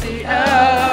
See C L.